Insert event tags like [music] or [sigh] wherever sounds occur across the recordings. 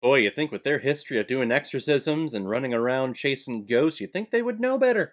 Boy, you think with their history of doing exorcisms and running around chasing ghosts, you think they would know better.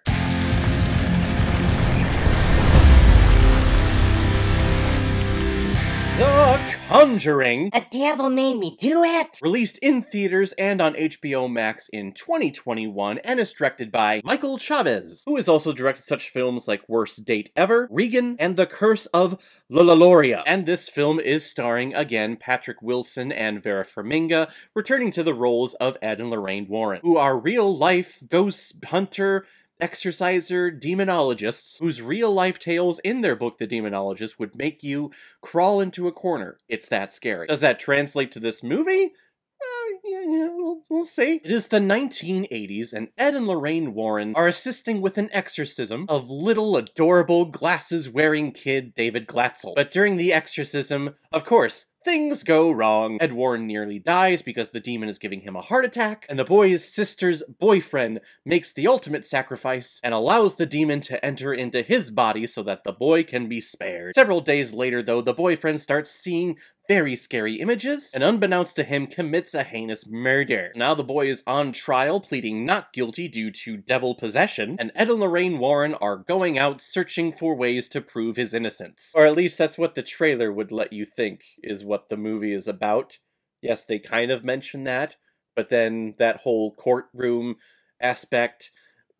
Conjuring The devil made me do it! released in theaters and on HBO Max in 2021 and is directed by Michael Chaves, who has also directed such films like Worst Date Ever, Regan, and The Curse of Lolaloria. And this film is starring again Patrick Wilson and Vera Farmiga, returning to the roles of Ed and Lorraine Warren, who are real-life ghost hunter exorciser demonologists whose real life tales in their book The Demonologist would make you crawl into a corner. It's that scary. Does that translate to this movie? Uh, yeah, yeah, we'll, we'll see. It is the 1980s, and Ed and Lorraine Warren are assisting with an exorcism of little adorable glasses wearing kid David Glatzel. But during the exorcism, of course, Things go wrong. Ed Warren nearly dies because the demon is giving him a heart attack, and the boy's sister's boyfriend makes the ultimate sacrifice and allows the demon to enter into his body so that the boy can be spared. Several days later, though, the boyfriend starts seeing very scary images, and unbeknownst to him, commits a heinous murder. Now the boy is on trial, pleading not guilty due to devil possession, and Ed and Lorraine Warren are going out searching for ways to prove his innocence. Or at least that's what the trailer would let you think is what the movie is about. Yes, they kind of mention that, but then that whole courtroom aspect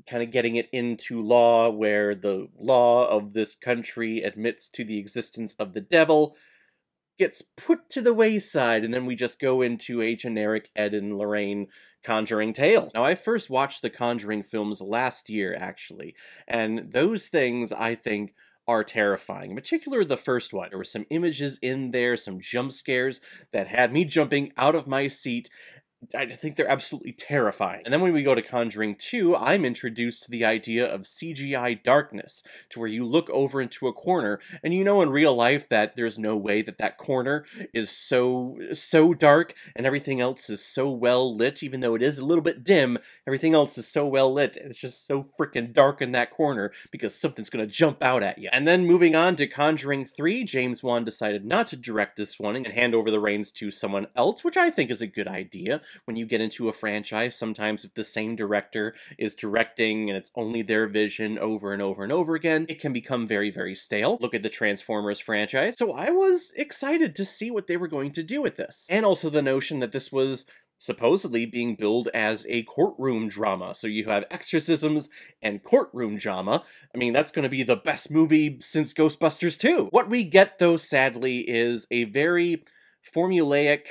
kind of getting it into law where the law of this country admits to the existence of the devil gets put to the wayside, and then we just go into a generic Ed and Lorraine Conjuring tale. Now, I first watched the Conjuring films last year, actually, and those things I think are terrifying. In particular, the first one. There were some images in there, some jump scares that had me jumping out of my seat I think they're absolutely terrifying. And then when we go to Conjuring 2, I'm introduced to the idea of CGI darkness, to where you look over into a corner, and you know in real life that there's no way that that corner is so, so dark, and everything else is so well lit, even though it is a little bit dim, everything else is so well lit, and it's just so freaking dark in that corner, because something's gonna jump out at you. And then moving on to Conjuring 3, James Wan decided not to direct this one and hand over the reins to someone else, which I think is a good idea when you get into a franchise. Sometimes if the same director is directing and it's only their vision over and over and over again, it can become very, very stale. Look at the Transformers franchise. So I was excited to see what they were going to do with this. And also the notion that this was supposedly being billed as a courtroom drama. So you have exorcisms and courtroom drama. I mean, that's going to be the best movie since Ghostbusters 2. What we get, though, sadly, is a very formulaic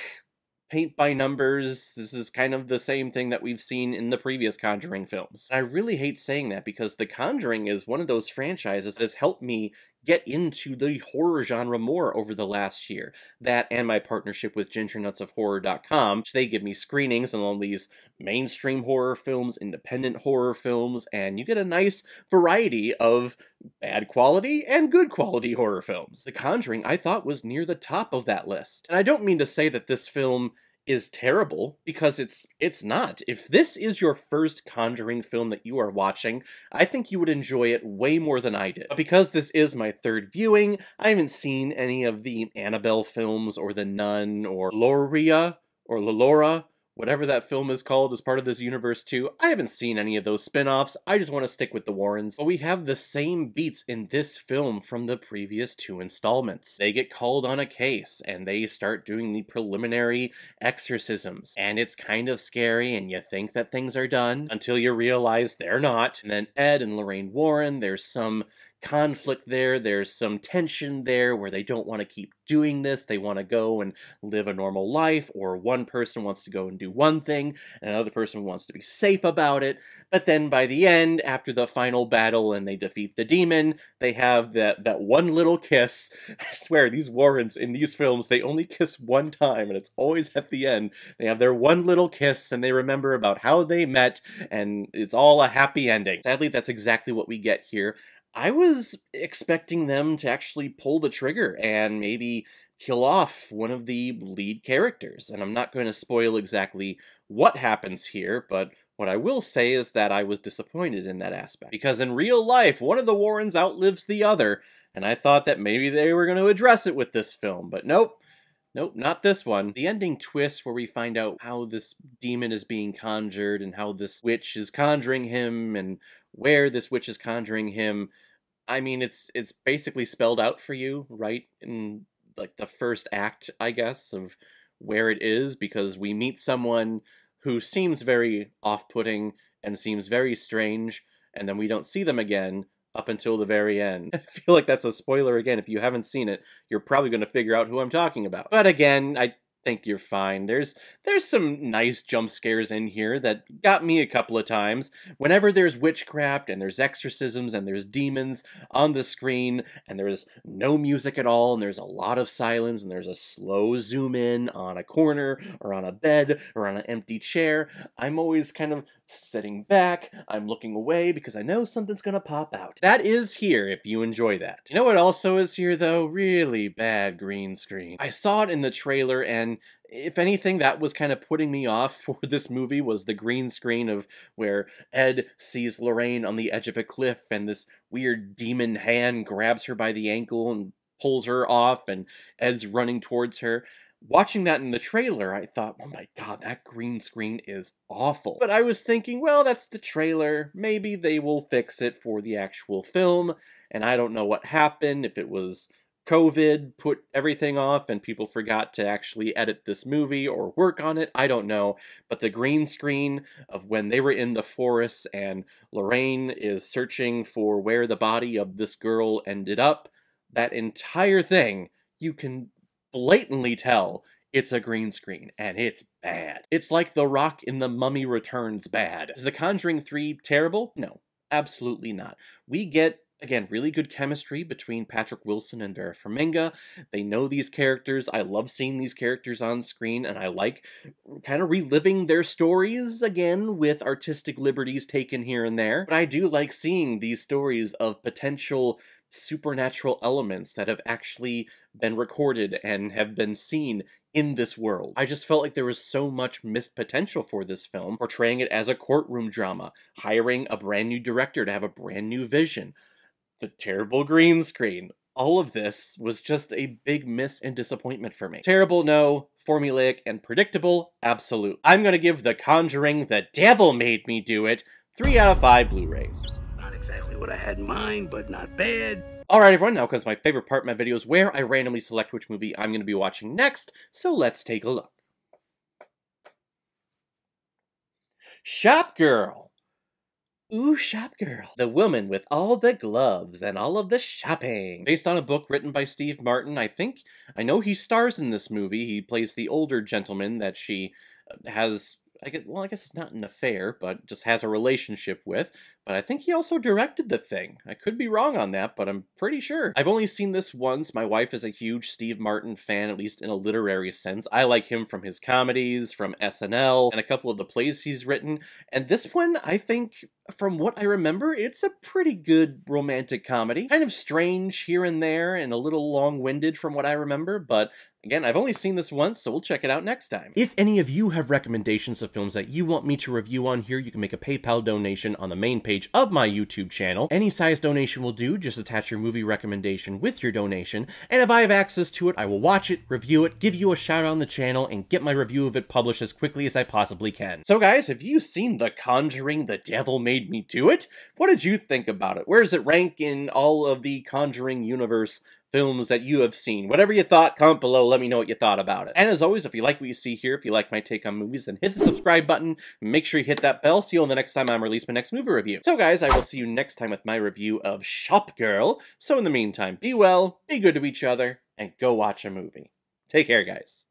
paint by numbers. This is kind of the same thing that we've seen in the previous Conjuring films. I really hate saying that because The Conjuring is one of those franchises that has helped me get into the horror genre more over the last year. That and my partnership with GingerNutsOfHorror.com, which they give me screenings on all these mainstream horror films, independent horror films, and you get a nice variety of bad quality and good quality horror films. The Conjuring I thought was near the top of that list. And I don't mean to say that this film is terrible because it's it's not. If this is your first Conjuring film that you are watching, I think you would enjoy it way more than I did. But because this is my third viewing, I haven't seen any of the Annabelle films or The Nun or Loria or Lolora whatever that film is called as part of this universe too. I haven't seen any of those spin-offs, I just want to stick with the Warrens. But we have the same beats in this film from the previous two installments. They get called on a case, and they start doing the preliminary exorcisms, and it's kind of scary, and you think that things are done, until you realize they're not. And then Ed and Lorraine Warren, there's some conflict there. There's some tension there where they don't want to keep doing this. They want to go and live a normal life, or one person wants to go and do one thing, and another person wants to be safe about it. But then by the end, after the final battle and they defeat the demon, they have that, that one little kiss. [laughs] I swear, these Warrens in these films, they only kiss one time, and it's always at the end. They have their one little kiss, and they remember about how they met, and it's all a happy ending. Sadly, that's exactly what we get here. I was expecting them to actually pull the trigger and maybe kill off one of the lead characters. And I'm not going to spoil exactly what happens here, but what I will say is that I was disappointed in that aspect. Because in real life, one of the Warrens outlives the other, and I thought that maybe they were going to address it with this film, but nope. Nope, not this one. The ending twist where we find out how this demon is being conjured and how this witch is conjuring him and where this witch is conjuring him. I mean, it's it's basically spelled out for you right in like the first act, I guess, of where it is because we meet someone who seems very off-putting and seems very strange and then we don't see them again up until the very end. [laughs] I feel like that's a spoiler again. If you haven't seen it, you're probably going to figure out who I'm talking about. But again, I think you're fine. There's there's some nice jump scares in here that got me a couple of times. Whenever there's witchcraft and there's exorcisms and there's demons on the screen and there's no music at all and there's a lot of silence and there's a slow zoom in on a corner or on a bed or on an empty chair, I'm always kind of sitting back, I'm looking away because I know something's gonna pop out. That is here if you enjoy that. You know what also is here though? Really bad green screen. I saw it in the trailer and if anything, that was kind of putting me off [laughs] for this movie was the green screen of where Ed sees Lorraine on the edge of a cliff and this weird demon hand grabs her by the ankle and pulls her off and Ed's running towards her watching that in the trailer, I thought, oh my god, that green screen is awful. But I was thinking, well, that's the trailer. Maybe they will fix it for the actual film. And I don't know what happened, if it was COVID put everything off and people forgot to actually edit this movie or work on it. I don't know. But the green screen of when they were in the forest and Lorraine is searching for where the body of this girl ended up, that entire thing, you can blatantly tell it's a green screen, and it's bad. It's like The Rock in The Mummy Returns bad. Is The Conjuring 3 terrible? No, absolutely not. We get again, really good chemistry between Patrick Wilson and Vera Farmiga. They know these characters. I love seeing these characters on screen, and I like kind of reliving their stories again with artistic liberties taken here and there. But I do like seeing these stories of potential supernatural elements that have actually been recorded and have been seen in this world. I just felt like there was so much missed potential for this film, portraying it as a courtroom drama, hiring a brand new director to have a brand new vision, the terrible green screen. All of this was just a big miss and disappointment for me. Terrible, no. Formulaic and predictable, absolute. I'm gonna give The Conjuring The Devil Made Me Do It 3 out of 5 Blu-rays. Not exactly what I had in mind, but not bad. Alright everyone, now comes my favorite part of my videos where I randomly select which movie I'm going to be watching next, so let's take a look. Shopgirl! Ooh, Shopgirl. The woman with all the gloves and all of the shopping. Based on a book written by Steve Martin, I think, I know he stars in this movie. He plays the older gentleman that she uh, has I guess, well, I guess it's not an affair, but just has a relationship with. But I think he also directed the thing. I could be wrong on that, but I'm pretty sure. I've only seen this once. My wife is a huge Steve Martin fan, at least in a literary sense. I like him from his comedies, from SNL, and a couple of the plays he's written. And this one, I think, from what I remember, it's a pretty good romantic comedy. Kind of strange here and there, and a little long-winded from what I remember, but Again, I've only seen this once, so we'll check it out next time. If any of you have recommendations of films that you want me to review on here, you can make a PayPal donation on the main page of my YouTube channel. Any size donation will do, just attach your movie recommendation with your donation, and if I have access to it, I will watch it, review it, give you a shout on the channel, and get my review of it published as quickly as I possibly can. So guys, have you seen The Conjuring The Devil Made Me Do It? What did you think about it? Where does it rank in all of the Conjuring universe films that you have seen. Whatever you thought, comment below, let me know what you thought about it. And as always, if you like what you see here, if you like my take on movies, then hit the subscribe button, make sure you hit that bell, see you on the next time I'm release my next movie review. So guys, I will see you next time with my review of Shopgirl. So in the meantime, be well, be good to each other, and go watch a movie. Take care, guys.